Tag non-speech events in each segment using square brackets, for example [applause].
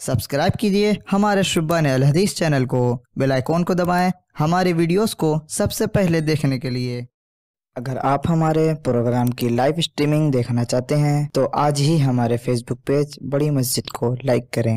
Subscribe कीजिए हमारे शुबान अल हदीस चैनल को बेल आइकॉन को दबाएं हमारे वीडियोस को सबसे पहले देखने के लिए अगर आप हमारे प्रोग्राम की लाइव स्ट्रीमिंग देखना चाहते हैं तो आज ही हमारे फेसबुक पेज बड़ी मस्जिद को लाइक करें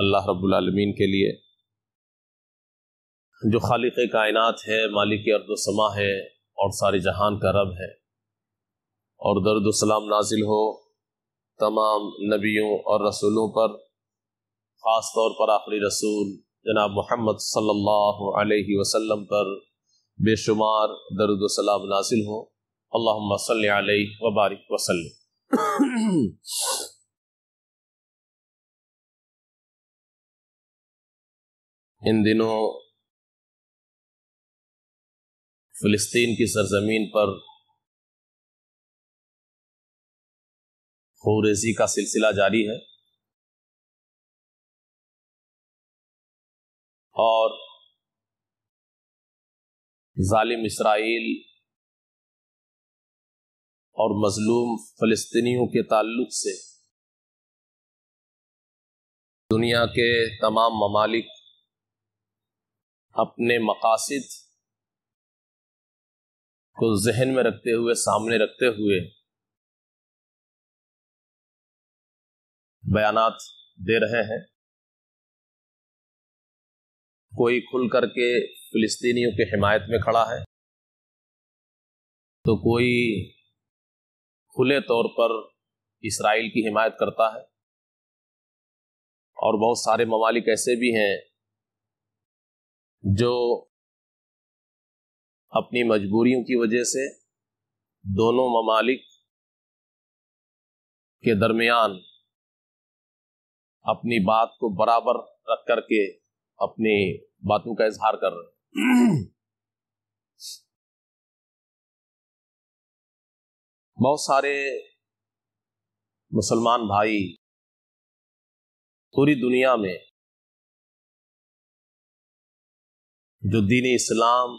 अल्लाह रब्बुल आलमीन के लिए। जो खालिक कायनात है, मालिक अर्द समा है, और सारे जहान का रब है। और दर्द सलाम नाजिल हो तमाम नबियों और रसूलों पर, ख़ास तौर पर आखिरी रसूल जनाब मोहम्मद सल्लल्लाहु अलैहि वसल्लम पर बेशुमार दरुद सलाम नासिल हो। अल्लाहुम्मा सल्ली अलैहि व बारिक वसल्लम। [coughs] इन दिनों फिलिस्तीन की सरजमीन पर खूरेजी का सिलसिला जारी है। और जालिम इसराइल और मजलूम फलस्तीनियों के ताल्लुक से दुनिया के तमाम ममालिक अपने मकासद को जहन में रखते हुए, सामने रखते हुए बयानात दे रहे हैं। कोई खुल करके फिलिस्तीनियों के हिमायत में खड़ा है तो कोई खुले तौर पर इसराइल की हिमायत करता है। और बहुत सारे ममालिक ऐसे भी हैं जो अपनी मजबूरियों की वजह से दोनों ममालिक के दरमियान अपनी बात को बराबर रख करके अपनी बातों का इजहार कर रहे बहुत सारे मुसलमान भाई पूरी दुनिया में जो दीन इस्लाम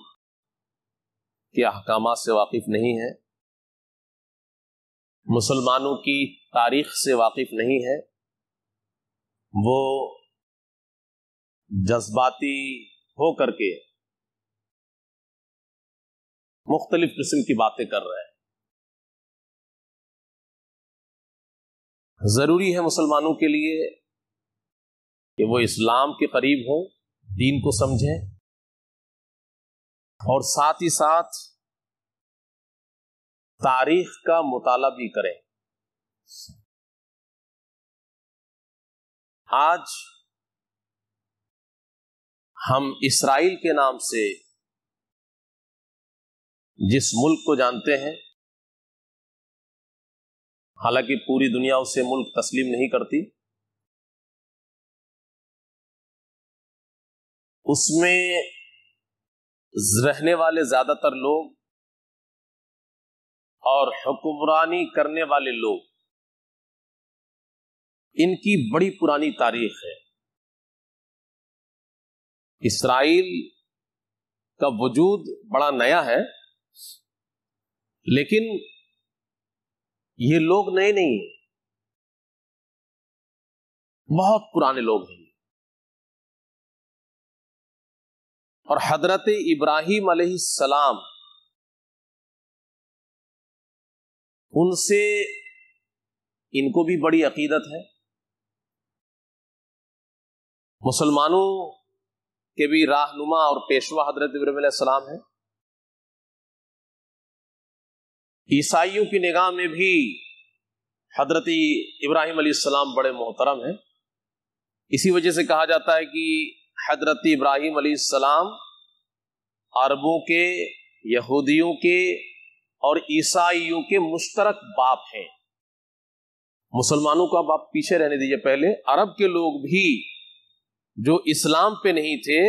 के अहकाम से वाकिफ नहीं है, मुसलमानों की तारीख से वाकिफ नहीं है, वो जज्बाती हो करके मुख्तलिफ़ किस्म की बातें कर रहे हैं। ज़रूरी है मुसलमानों के लिए कि वो इस्लाम के करीब हो, दीन को समझें और साथ ही साथ तारीख का मुताला भी करें। आज हम इसराइल के नाम से जिस मुल्क को जानते हैं, हालाँकि पूरी दुनिया उसे मुल्क तस्लीम नहीं करती, उसमें रहने वाले ज़्यादातर लोग और हुक्मरानी करने वाले लोग। इनकी बड़ी पुरानी तारीख है। इसराइल का वजूद बड़ा नया है, लेकिन ये लोग नए नहीं हैं। बहुत पुराने लोग हैं। और हज़रत इब्राहिम सलाम उनसे इनको भी बड़ी अकीदत है। मुसलमानों के भी राहनुमा और पेशवा हज़रत इब्राहिम सलाम है। ईसाइयों की निगाह में भी हज़रत इब्राहिम सलाम बड़े मोहतरम हैं। इसी वजह से कहा जाता है कि हज़रत इब्राहिम सलाम अरबों के, यहूदियों के और ईसाइयों के मुश्तरक बाप हैं। मुसलमानों को अब आप पीछे रहने दीजिए पहले। अरब के लोग भी जो इस्लाम पे नहीं थे,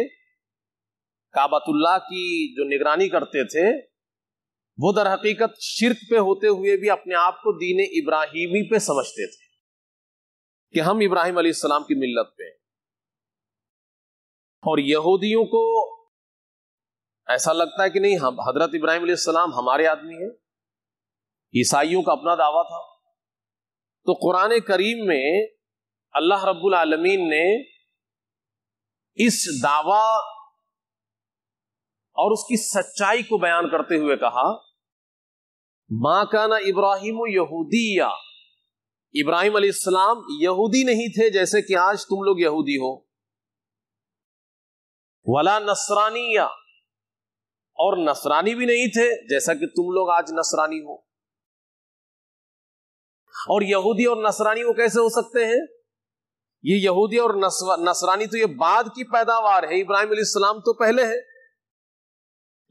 काबतुल्लाह की जो निगरानी करते थे, वो दर हकीकत शिरक पे होते हुए भी अपने आप को दीन इब्राहिमी पे समझते थे कि हम इब्राहिम सलाम की मिल्लत पे और यहूदियों को ऐसा लगता है कि नहीं, हम, हज़रत इब्राहिम सलाम हमारे आदमी हैं। ईसाइयों का अपना दावा था। तो कुरान करीम में अल्लाह रब्बुल आलमीन ने इस दावा और उसकी सच्चाई को बयान करते हुए कहा, माँ का ना इब्राहिम यहूदिया। इब्राहिम अलैहिस्सलाम यहूदी नहीं थे जैसे कि आज तुम लोग यहूदी हो। वला नसरानिया। और नसरानी भी नहीं थे, जैसा कि तुम लोग आज नसरानी हो। और यहूदी और नसरानी वो कैसे हो सकते हैं? ये यहूदी और नसरानी तो ये बाद की पैदावार है, इब्राहिम अलैहिस्सलाम तो पहले है।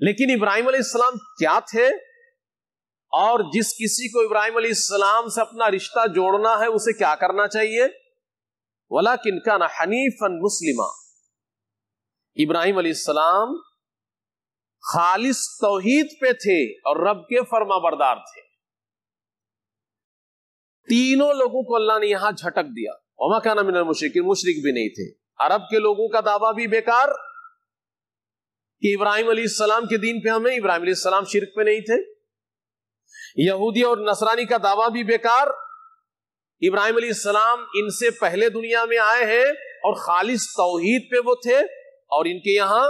लेकिन इब्राहिम अलैहिस्सलाम क्या थे? और जिस किसी को इब्राहिम अलैहिस्सलाम से अपना रिश्ता जोड़ना है, उसे क्या करना चाहिए? वला किनका ना हनीफन मुस्लिमा। इब्राहिम अलैहिस्सलाम खालिस तोहीद पे थे और रब के फर्मा बरदार थे। तीनों लोगों को अल्लाह ने यहाँ झटक दिया। ओमा का ना मिनल मुशरिक मुशरिक भी नहीं थे। अरब के लोगों का दावा भी बेकार कि इब्राहिम सलाम के दीन पे हमें, इब्राहिम सलाम शिरक पे नहीं थे। यहूदी और नसरानी का दावा भी बेकार। इब्राहिम सलाम इनसे पहले दुनिया में आए हैं और खालिश तोहीद पे वो थे। और इनके यहाँ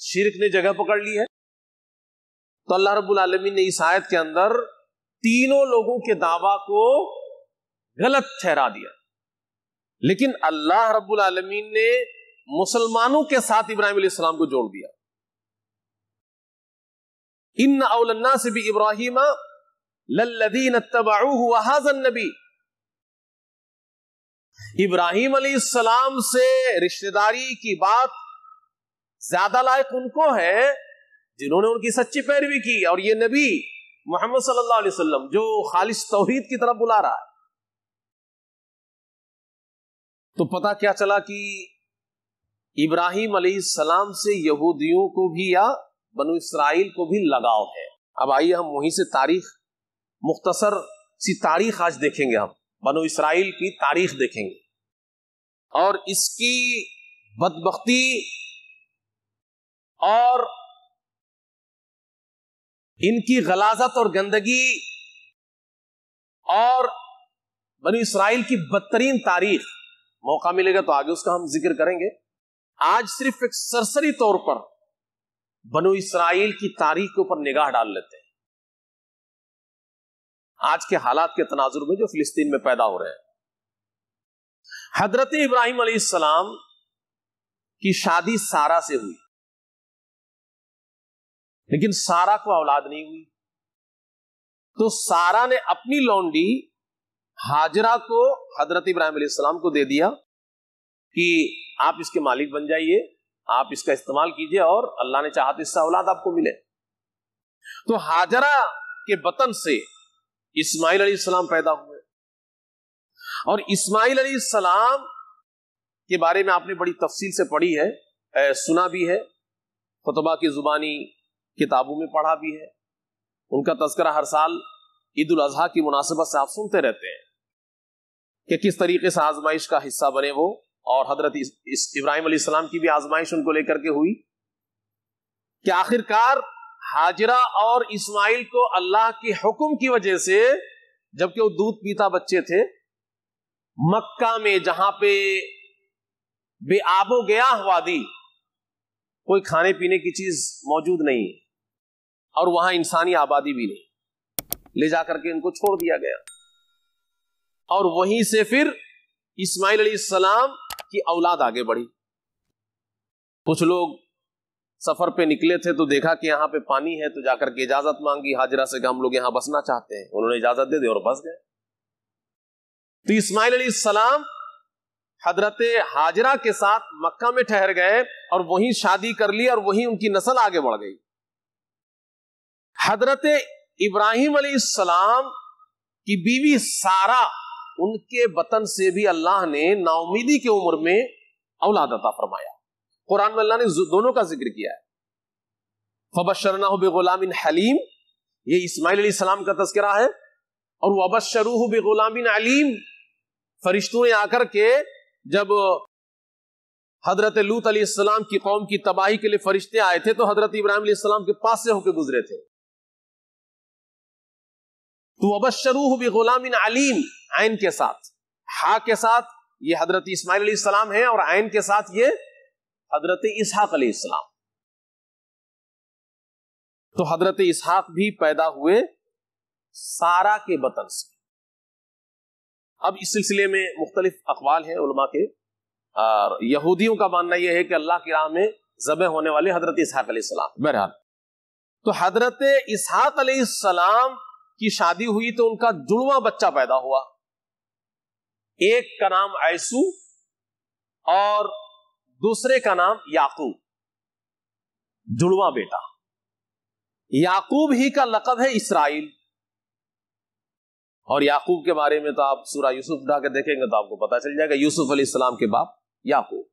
शिरक ने जगह पकड़ ली है। तो अल्लाह रब्बुल आलमीन ने इस आयत के अंदर तीनों लोगों के दावा को गलत ठहरा दिया। लेकिन अल्लाह रब्बुल आलमीन ने मुसलमानों के साथ इब्राहिम सलाम को जोड़ दिया। इन अवलन्ना से भी इब्राहिम लल्लदीन हाजन नबी। इब्राहिम सलाम से रिश्तेदारी की बात ज़्यादा लायक उनको है जिन्होंने उनकी सच्ची पैरवी की। और ये नबी मोहम्मद सल्लल्लाहु अलैहि वसल्लम, जो खालिश तौहीद की तरफ़ बुला रहा है। तो पता क्या चला कि इब्राहिम सलाम से यहूदियों को भी या बनु इसराइल को भी लगाव है। अब आइए हम वहीं से तारीख, मुख्तसर सी तारीख आज देखेंगे हम। बनु इसराइल की तारीख देखेंगे। और इसकी बदबख्ती और इनकी गलाजत और गंदगी और बनी इसराइल की बदतरीन तारीख। मौका मिलेगा तो आगे उसका हम ज़िक्र करेंगे। आज सिर्फ़ एक सरसरी तौर पर बनु इसराइल की तारीख के ऊपर निगाह डाल लेते हैं। आज के हालात के तनाजुर में जो फिलिस्तीन में पैदा हो रहे हैं। हज़रत इब्राहिम सलाम की शादी सारा से हुई। लेकिन सारा को औलाद नहीं हुई। तो सारा ने अपनी लौंडी हाजरा को हज़रत इब्राहिम को दे दिया कि आप इसके मालिक बन जाइए आप इसका इस्तेमाल कीजिए और अल्लाह ने चाहा तो इससे औलाद आपको मिले। तो हाजरा के बतन से इस्माइल सलाम पैदा हुए। और इस्माइल सलाम के बारे में आपने बड़ी तफसील से पढ़ी है ए, सुना भी है खुतबा की जुबानी किताबों में पढ़ा भी है। उनका तस्करा हर साल ईद उल अजहा की मुनासिबत से आप सुनते रहते हैं कि किस तरीके से आजमाइश का हिस्सा बने वो और हज़रत इब्राहिम सलाम की भी आजमाइश उनको लेकर के हुई कि आखिरकार हाजरा और इस्माइल को अल्लाह के हुक्म की वजह से जबकि वो दूध पीता बच्चे थे, मक्का में जहाँ पे बेआबो गया वादी, कोई खाने पीने की चीज़ मौजूद नहीं है। और वहाँ इंसानी आबादी भी नहीं। ले जाकर के इनको छोड़ दिया गया। और वहीं से फिर इस्माइल सलाम की औलाद आगे बढ़ी। कुछ लोग सफ़र पे निकले थे तो देखा कि यहाँ पे पानी है तो जाकर के इजाज़त मांगी। हाजरा से हम लोग यहाँ बसना चाहते हैं। उन्होंने इजाज़त दे दी और बस गए। तो इस्माइल सलाम हज़रत हाजरा के साथ मक्का में ठहर गए और वहीं शादी कर ली और वहीं उनकी नस्ल आगे बढ़ गई। हज़रत इब्राहिम सलाम की बीवी सारा उनके वतन से भी अल्लाह ने नाउमीदी की उम्र में औलाद अता फरमाया। कुरान में अल्लाह ने दोनों का ज़िक्र किया है। फबशरना बेगुलामिन हलीम, ये इस्माइल सलाम का तस्करा है, और वबशरू बेगुलामिन अलीम, फरिश्तों ने आकर के जब हज़रत लूत अलैहिस्सलाम की कौम की तबाही के लिए फरिश्ते आए थे तो हज़रत इब्राहिम अलैहिस्सलाम के पास से होकर गुजरे थे। तो अबशरूह भी गुलामिन अलीम, आयन के साथ। हा के साथ ये हज़रत इस्माइल सलाम है और आयन के साथ ये हज़रत इसहाक सलाम। तो हज़रत इसहाक भी पैदा हुए सारा के बतन से। अब इस सिलसिले में मुख्तलिफ़ अकवाल हैं उलमा के। और यहूदियों का मानना यह है कि अल्लाह की राह में जबे होने वाले हज़रत इसहाक सलाम। बहरहाल तो हज़रत इसहाक सलाम की शादी हुई तो उनका जुड़वा बच्चा पैदा हुआ। एक का नाम ऐसू और दूसरे का नाम याकूब। जुड़वा बेटा। याकूब ही का लकब है इसराइल। और याकूब के बारे में तो आप सूरा यूसुफ उठा के देखेंगे तो आपको पता चल जाएगा, यूसुफ अली सलाम के बाप याकूब।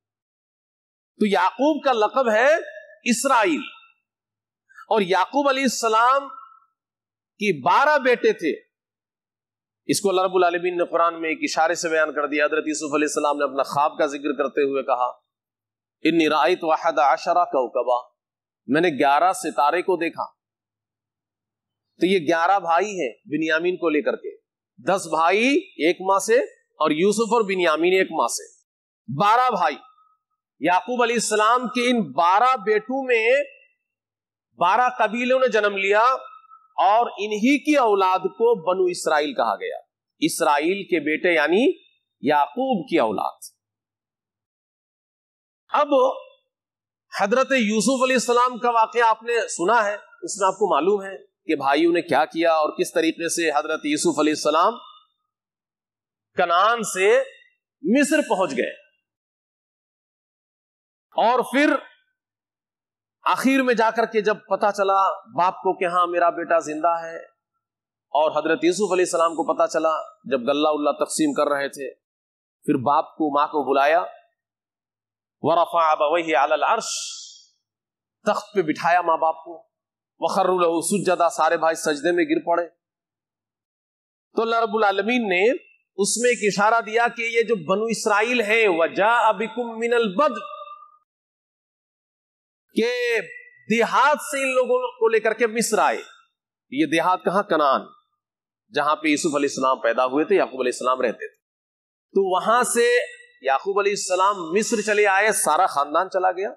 तो याकूब का लकब है इसराइल। और याकूब अली सलाम की बारह बेटे थे। इसको अल्लाह आलमीन ने कुरान में एक इशारे से बयान कर दिया। हज़रत यूसुफ अली सलाम ने अपना ख्वाब का ज़िक्र करते हुए कहा इन रायत वाहद आशरा कौकबा। मैंने ग्यारह सितारे को देखा। तो ये ग्यारह भाई हैं बिनियामीन को लेकर के। दस भाई एक माँ से और यूसुफ और बिनियामीन एक माँ से। बारह भाई। याकूब अली सलाम के इन बारह बेटों में बारह कबीलों ने जन्म लिया। और इन्हीं की औलाद को बनु इसराइल कहा गया। इसराइल के बेटे यानी याकूब की औलाद। अब हज़रत यूसुफ सलाम का वाक्य आपने सुना है, उसमें आपको मालूम है कि भाइयों ने क्या किया और किस तरीके से हज़रत यूसुफ सलाम कनान से मिस्र पहुँच गए। और फिर आखिर में जाकर के जब पता चला बाप को कि हाँ मेरा बेटा ज़िंदा है, और हज़रत यूसुफ सलाम को पता चला, जब गल्ला उल्ला तकसीम कर रहे थे, फिर बाप को, माँ को बुलाया, वरफा वही आल अर्श, तख्त पे बिठाया माँ बाप को वखर सुजदा सारे भाई सजदे में गिर पड़े। तो अल्लाह आलमीन ने उसमें एक इशारा दिया कि ये जो बनु इसराइल है वजा अबिकुम मिनल बद के देहात से इन लोगों को लेकर के मिस्र आए। ये देहात कहाँ? कनान, जहाँ पे यूसुफ सलाम पैदा हुए थे, याकूब सलाम रहते थे। तो वहाँ से याकूब सलाम मिस्र चले आए, सारा खानदान चला गया।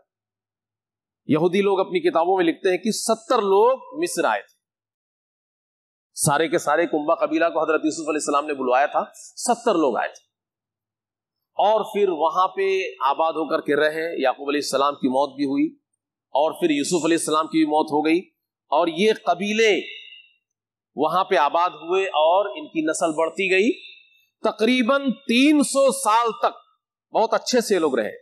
यहूदी लोग अपनी किताबों में लिखते हैं कि सत्तर लोग मिस्र आए थे। सारे के सारे कुंभा कबीला को हज़रत यूसुफ सलाम ने बुलवाया था, सत्तर लोग आए थे। और फिर वहाँ पे आबाद होकर के रहे, याकूब सलाम की मौत भी हुई। और फिर यूसुफ सलाम की भी मौत हो गई। और ये कबीले वहाँ पे आबाद हुए और इनकी नस्ल बढ़ती गई। तकरीबन 300 साल तक बहुत अच्छे से लोग रहे।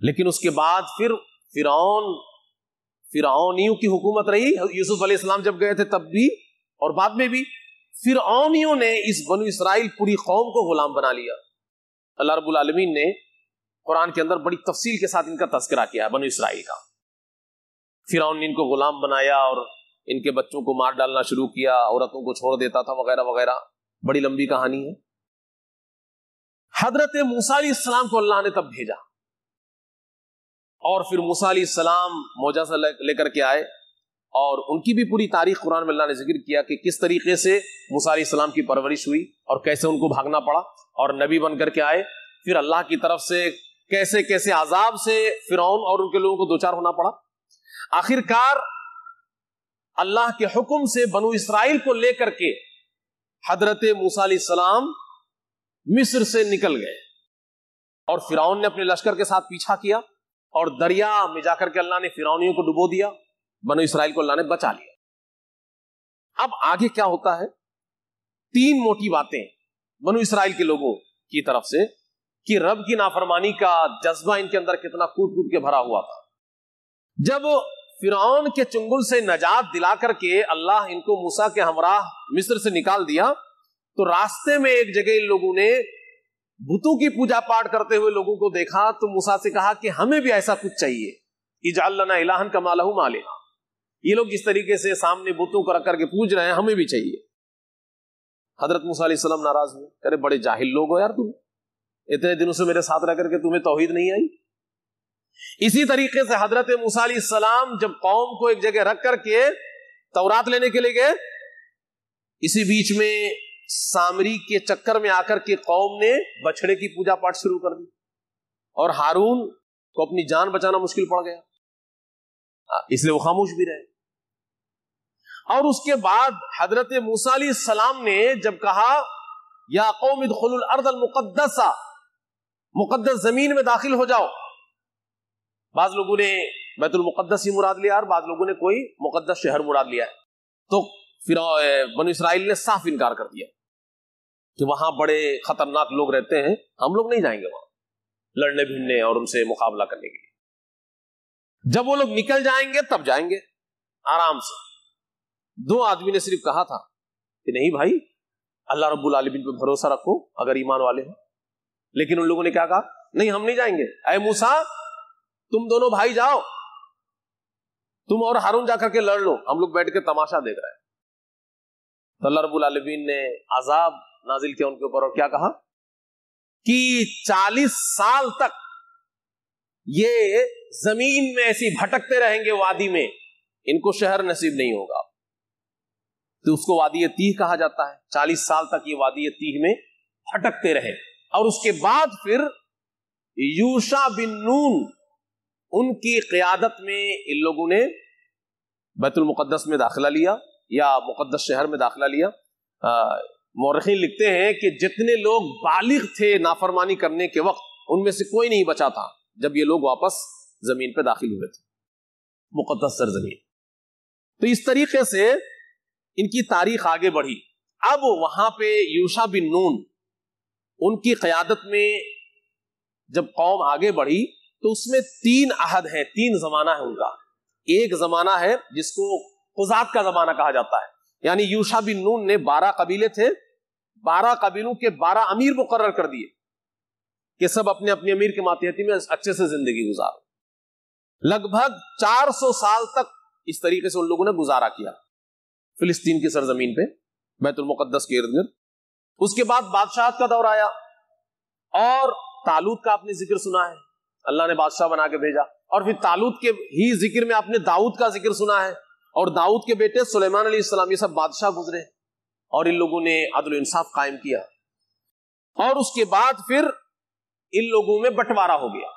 लेकिन उसके बाद फिर फिरौन, फिरौनियों की हुकूमत रही। यूसुफ अलैहिस्सलाम जब गए थे तब भी और बाद में भी फिरौनियों ने इस बनु इसराइल पूरी कौम को गुलाम बना लिया। अल्लाह रबुल आलमीन ने कुरान के अंदर बड़ी तफसील के साथ इनका तस्करा किया है, बनु इसराइल का। फिरौन ने इनको गुलाम बनाया और इनके बच्चों को मार डालना शुरू किया, औरतों को छोड़ देता था, वगैरह वगैरह। बड़ी लंबी कहानी है। हज़रत मूसा इस्लाम को अल्लाह ने तब भेजा। और फिर मूसा सलाम मौजा से लेकर के आए और उनकी भी पूरी तारीख कुरान में अल्लाह ने ज़िक्र किया कि किस तरीके से मूसा सलाम की परवरिश हुई और कैसे उनको भागना पड़ा और नबी बन करके आए। फिर अल्लाह की तरफ़ से कैसे कैसे आजाब से फिरौन और उनके लोगों को दो चार होना पड़ा। आखिरकार अल्लाह के हुक्म से बनु इसराइल को लेकर के हज़रत मूसा सलाम मिस्र से निकल गए और फिरौन ने अपने लश्कर के साथ पीछा किया और दरिया में जाकर के अल्लाह ने फिरौनियों को डुबो दिया, बनो इसराइल को अल्लाह ने बचा लिया। अब आगे क्या होता है? तीन मोटी बातें बनो इसराइल के लोगों की तरफ़ से कि रब की नाफरमानी का जज्बा इनके अंदर कितना कूट कूट के भरा हुआ था। जब फिरौन के चुंगुल से नजात दिला करके अल्लाह इनको मूसा के हमराह मिस्र से निकाल दिया तो रास्ते में एक जगह इन लोगों ने बुतों की पूजा पाठ करते हुए लोगों को देखा तो मूसा से कहा कि हमें भी ऐसा कुछ चाहिए। इजालना इलाहन का मालहू माले ये लोग जिस तरीके से सामने बुतों को रख करके पूज रहे हैं, हमें भी चाहिए। हज़रत मूसा नाराज़ हुए। अरे, बड़े जाहिल लोग हो यार तुम। इतने दिनों से मेरे साथ रह करके तुम्हें तोहहीद नहीं आई? इसी तरीके से हज़रत सलाम जब कौम को एक जगह रख करके तौरात लेने के लिए गए, इसी बीच में सामरी के चक्कर में आकर के कौम ने बछड़े की पूजा पाठ शुरू कर दी और हारून को अपनी जान बचाना मुश्किल पड़ गया। इसलिए वो खामोश भी रहे। और उसके बाद हज़रत मूसा सलाम ने जब कहा, या कौम अर्दल मुकदसा मुकद्दस ज़मीन में दाखिल हो जाओ। बाज लोगों ने बैतुल मुकद्दस ही मुराद लिया और बाज लोगों ने कोई मुकद्दस शहर मुराद लिया है। तो फिर बन इसराइल ने साफ़ इनकार कर दिया कि वहाँ बड़े खतरनाक लोग रहते हैं, हम लोग नहीं जाएँगे वहाँ लड़ने भिड़ने और उनसे मुकाबला करने के लिए। जब वो लोग निकल जाएँगे, तब जाएँगे, आराम से। दो आदमी ने सिर्फ़ कहा था कि नहीं भाई, अल्लाह रब्बुल आलमीन पे भरोसा रखो, अगर ईमान वाले हो। लेकिन उन लोगों ने क्या कहा? नहीं, हम नहीं जाएँगे। अय मूसा, तुम दोनों भाई जाओ। तुम और हारून जाकर के लड़ लो। हम लोग बैठ के तमाशा देख रहे हैं। तो अल्लाह रब्बुल आलमीन ने आजाब नाजिल किया उनके ऊपर और क्या कहा? कि चालीस साल तक ये ज़मीन में ऐसी भटकते रहेंगे वादी में। इनको शहर नसीब नहीं होगा। तो उसको वादी तीह कहा जाता है। चालीस साल तक ये वादी तीह में भटकते रहे। और उसके बाद फिर यूशा बिन नून, उनकी क्यादत में इन लोगों ने बैतुल मुकद्दस में दाखिला लिया या मुकद्दस शहर में दाखिला लिया। मौरखीन लिखते हैं कि जितने लोग बालिग थे नाफरमानी करने के वक्त, उनमें से कोई नहीं बचा था जब ये लोग वापस ज़मीन पर दाखिल हुए थे। मुकद्दस सरजमीन। तो इस तरीके से इनकी तारीख आगे बढ़ी। अब वहाँ पे यूशा बिन नून उनकी क्यादत में जब कौम आगे बढ़ी तो उसमें तीन अहद है, तीन जमाना है उनका। एक जमाना है जिसको खुजात का जमाना कहा जाता है। यानी यूशा बिन नून ने बारह कबीले थे, बारह कबीलों के बारह अमीर मुकर कर दिए, कि सब अपने अपने अमीर के मातहती में अच्छे से ज़िंदगी गुजारो। लगभग 400 साल तक इस तरीके से उन लोगों ने गुजारा किया, फिलिस्तीन की सरजमीन पे, बैतुल के इर्द गिर्द उसके बाद बादशाह का दौर आया और तालूद का आपने ज़िक्र सुना है। अल्लाह ने बादशाह बना के भेजा और फिर तालूद के ही ज़िक्र में आपने दाऊद का ज़िक्र सुना है और दाऊद के बेटे सुलेमान अली ये सब बादशाह गुजरे और इन लोगों ने अदल इंसाफ कायम किया और उसके बाद फिर इन लोगों में बंटवारा हो गया।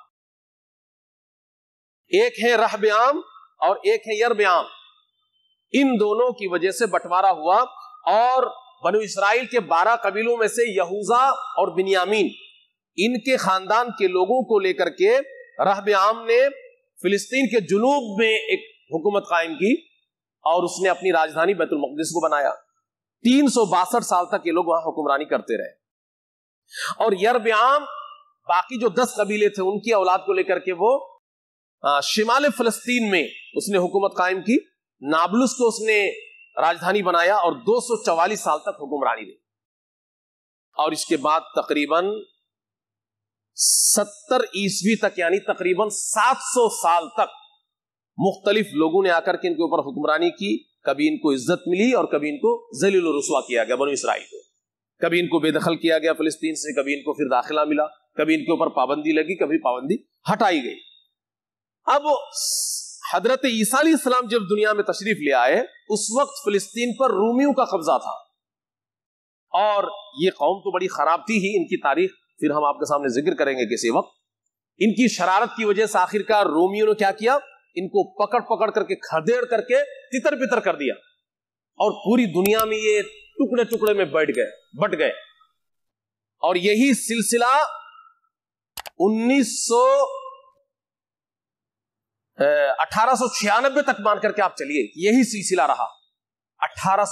एक है रहब्याम और एक है यरब्याम। इन दोनों की वजह से बंटवारा हुआ और बनु इसराइल के बारह कबीलों में से यहूजा और बिनियामीन, इनके खानदान के लोगों को लेकर के रहब्याम ने फिलिस्तीन के जुनूब में एक हुकूमत कायम की और उसने अपनी राजधानी बैतुल मकदस को बनाया। तीन सौ बासठ साल तक ये लोग वहाँ हुक्मरानी करते रहे। और यरब्याम, बाकी जो दस कबीले थे, उनकी औलाद को लेकर के वो शिमाल फलस्तीन में उसने हुकूमत कायम की। नाबलुस को उसने राजधानी बनाया और 244 साल तक हुक्मरानी दी और इसके बाद तकरीबन 70 ईस्वी तक, यानी तकरीबन 700 साल तक मुख्तलिफ़ लोगों ने आकर के इनके ऊपर हुक्मरानी की। कभी इनको इज़्ज़त मिली और कभी इनको जलील रसुआ किया गया, बनो इसराइल को। कभी इनको बेदखल किया गया फिलिस्तीन से, कभी इनको फिर दाखिला मिला, कभी इनके ऊपर पाबंदी लगी, कभी पाबंदी हटाई गई। अब हज़रत ईसा जब दुनिया में तशरीफ़ ले आए, उस वक्त फिलिस्तीन पर रूमियों का कब्जा था। और ये कौम तो बड़ी खराब थी ही, इनकी तारीख फिर हम आपके सामने ज़िक्र करेंगे किसी वक्त। इनकी शरारत की वजह से आखिरकार रोमियो ने क्या किया? इनको पकड़ पकड़ करके, खदेड़ करके तितर बितर कर दिया। और पूरी दुनिया में ये टुकड़े टुकड़े में बैठ गए, बट गए। और यही सिलसिला 1900 अठारह तक मान करके आप चलिए, यही सिलसिला रहा। अठारह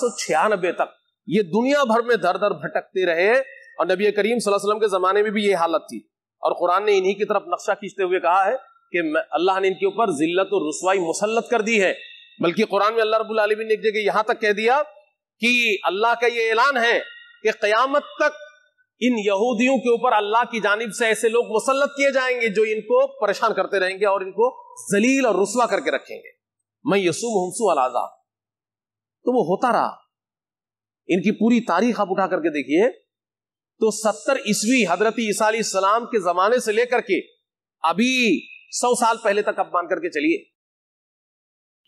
तक, ये दुनिया भर में दर दर भटकते रहे, और नबी करीम वसल्लम के जमाने में भी ये हालत थी। और कुरान ने इन्हीं की तरफ़ नक्शा खींचते हुए कहा है कि अल्लाह ने इनके ऊपर जिल्लत और रसवाई मुसलत कर दी है। बल्कि कुरान में अल्लाह रब्बुल आलमीन ने एक जगह यहाँ तक कह दिया कि अल्लाह का ये ऐलान है कि कयामत तक इन यहूदियों के ऊपर अल्लाह की जानब से ऐसे लोग मुसलत किए जाएँगे जो इनको परेशान करते रहेंगे और इनको जलील और रुसवा करके रखेंगे। मैं यसुम हमसू अलाजा तो वो होता रहा। इनकी पूरी तारीख आप उठा करके देखिए। तो सत्तर ईस्वी हज़रत ईसा सलाम के जमाने से लेकर के अभी सौ साल पहले तक आप मान करके चलिए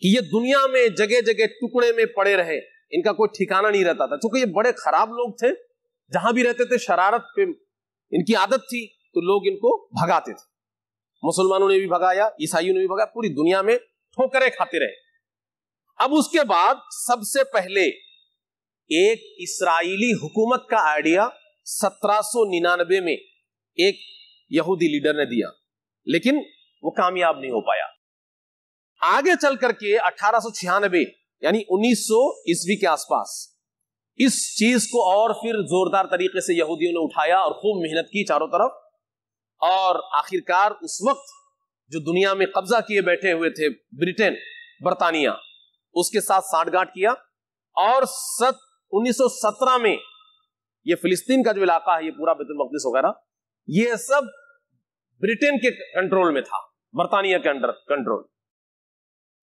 कि ये दुनिया में जगह जगह टुकड़े में पड़े रहे। इनका कोई ठिकाना नहीं रहता था। क्योंकि ये बड़े खराब लोग थे, जहाँ भी रहते थे, शरारत पे इनकी आदत थी तो लोग इनको भगाते थे। मुसलमानों ने भी भगाया, ईसाइयों ने भी भगाया, पूरी दुनिया में ठोकरे खाते रहे। अब उसके बाद सबसे पहले एक इसराइली हुकूमत का आइडिया सत्रह में एक यहूदी लीडर ने दिया, लेकिन वो कामयाब नहीं हो पाया। आगे चल करके अठारह यानी 1900 ईस्वी के आसपास, इस चीज़ को और फिर जोरदार तरीके से यहूदियों ने उठाया और खूब मेहनत की चारों तरफ़। और आखिरकार उस वक्त जो दुनिया में कब्जा किए बैठे हुए थे ब्रिटेन, बरतानिया, उसके साथ साठगांठ किया और सत 1917 में ये फिलिस्तीन का जो इलाका है, ये पूरा बेतुल मकदस वगैरह, ये सब ब्रिटेन के कंट्रोल में था, बरतानिया के अंडर कंट्रोल।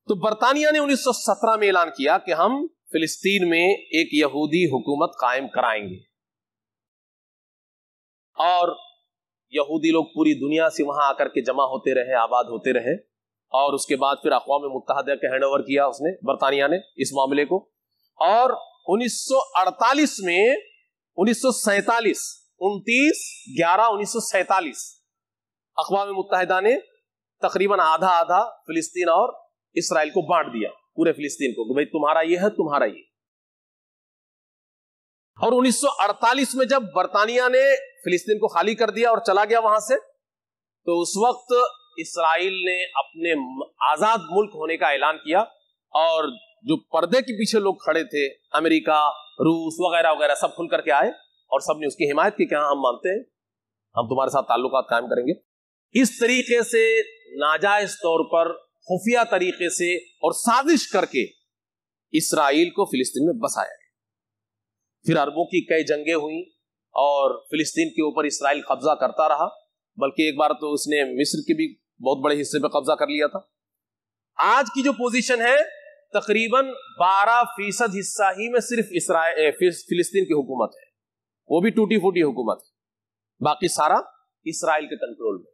तो बरतानिया ने 1917 में ऐलान किया कि हम फिलिस्तीन में एक यहूदी हुकूमत कायम कराएँगे। और यहूदी लोग पूरी दुनिया से वहाँ आकर के जमा होते रहे, आबाद होते रहे। और उसके बाद फिर अकवा मुतहदा के हैंड ओवर किया उसने, बरतानिया ने इस मामले को। और 1948 में, उन्नीस सौ सैतालीस, उनतीस, ग्यारह, उन्नीस सौ सैतालीस अकवा मुतहदा ने तकरीबन आधा आधा फिलिस्तीन और इसराइल को बांट दिया, पूरे फिलिस्तीन को भाई तुम्हारा ये है, तुम्हारा ये। और 1948 में जब बरतानिया ने फिलिस्तीन को खाली कर दिया और चला गया वहाँ से तो उस वक्त इसराइल ने अपने आज़ाद मुल्क होने का ऐलान किया और जो पर्दे के पीछे लोग खड़े थे, अमेरिका, रूस वगैरह वगैरह सब खुल करके आए और सबने उसकी हिमायत की क्या हम मानते हैं, हम तुम्हारे साथ ताल्लुकात कायम करेंगे। इस तरीके से नाजायज तौर पर, खुफिया तरीके से और साजिश करके इसराइल को फिलिस्तीन में बसाया। फिर अरबों की कई जंगें हुई और फिलिस्तीन के ऊपर इसराइल कब्जा करता रहा, बल्कि एक बार तो उसने मिस्र के भी बहुत बड़े हिस्से पर कब्जा कर लिया था। आज की जो पोजीशन है, तकरीबन 12 फ़ीसद हिस्सा ही में सिर्फ़ इसराइल फिलिस्तीन की हुकूमत है। वो भी टूटी फूटी हुकूमत है। बाकी सारा इसराइल के कंट्रोल में।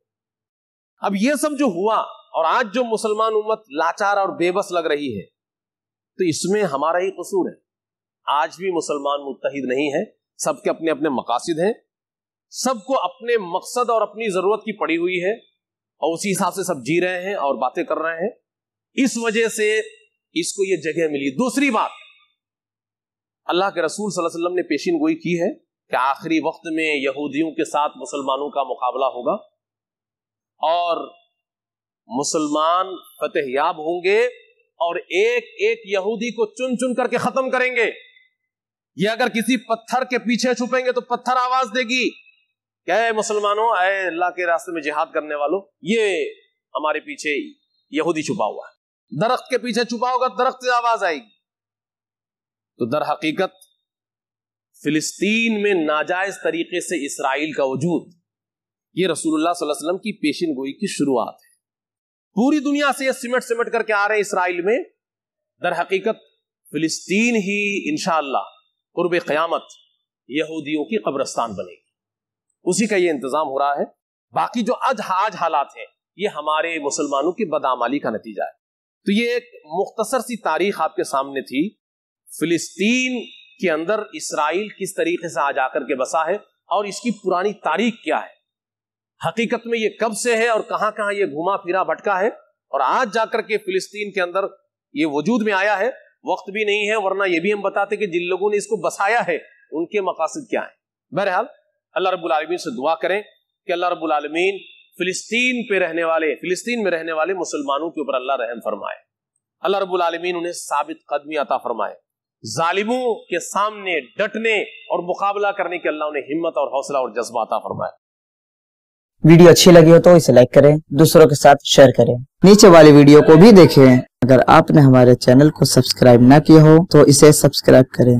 अब ये सब जो हुआ और आज जो मुसलमान उम्मत लाचार और बेबस लग रही है तो इसमें हमारा ही कसूर है। आज भी मुसलमान मुतहिद नहीं है। सबके अपने अपने मकासद हैं। सबको अपने मकसद और अपनी ज़रूरत की पड़ी हुई है और उसी हिसाब से सब जी रहे हैं और बातें कर रहे हैं। इस वजह से इसको ये जगह मिली। दूसरी बात, अल्लाह के रसूल सल्लल्लाहु अलैहि वसल्लम ने पेशीन गोई की है कि आखिरी वक्त में यहूदियों के साथ मुसलमानों का मुकाबला होगा और मुसलमान फतेहयाब होंगे और एक एक यहूदी को चुन चुन करके खत्म करेंगे। ये अगर किसी पत्थर के पीछे छुपेंगे तो पत्थर आवाज़ देगी। क्या मुसलमानों? आए अल्लाह के रास्ते में जिहाद करने वालों। ये हमारे पीछे यहूदी छुपा हुआ है। दरख्त के पीछे छुपा होगा, दरख्त से आवाज़ आएगी। तो दर हकीकत, फिलिस्तीन में नाजायज तरीके से इसराइल का वजूद, ये रसूलुल्लाह सल्लल्लाहु अलैहि वसल्लम की पेशिन गोई की शुरुआत है। पूरी दुनिया से ये सिमट सिमट करके आ रहे इसराइल में। दर हकीकत, फिलिस्तीन ही इनशाला कुर्ब क़यामत यहूदियों की कब्रस्तान बनेगी। उसी का ये इंतज़ाम हो रहा है। बाकी जो आज आज हालात हैं, ये हमारे मुसलमानों की बदामाली का नतीजा है। तो ये एक मुख्तसर सी तारीख आपके सामने थी। फिलिस्तीन के अंदर इसराइल किस तरीके से आ जाकर के बसा है और इसकी पुरानी तारीख क्या है? हकीकत में ये कब से है और कहाँ कहाँ ये घुमा फिरा भटका है? और आज जाकर के फिलिस्तीन के अंदर ये वजूद में आया है वक्त भी नहीं है, वरना यह भी हम बताते कि जिन लोगों ने इसको बसाया है, उनके मकासद क्या है? बहरहाल, अल्लाह रब्बुल आलमीन से दुआ करें कि अल्लाह रब्बुल आलमीन फिलिस्तीन पे रहने वाले, फिलिस्तीन में रहने वाले मुसलमानों के ऊपर अल्लाह रहम फरमाए। अल्लाह रब्बुल आलमीन उन्हें साबित कदमी अता फरमाए। जालिमों के सामने डटने और मुकाबला करने के अल्लाह उन्हें हिम्मत और हौसला और जज्बा अता फरमाए। वीडियो अच्छी लगी हो तो इसे लाइक करें, दूसरों के साथ शेयर करें। नीचे वाले वीडियो को भी देखें। अगर आपने हमारे चैनल को सब्सक्राइब न किया हो तो इसे सब्सक्राइब करें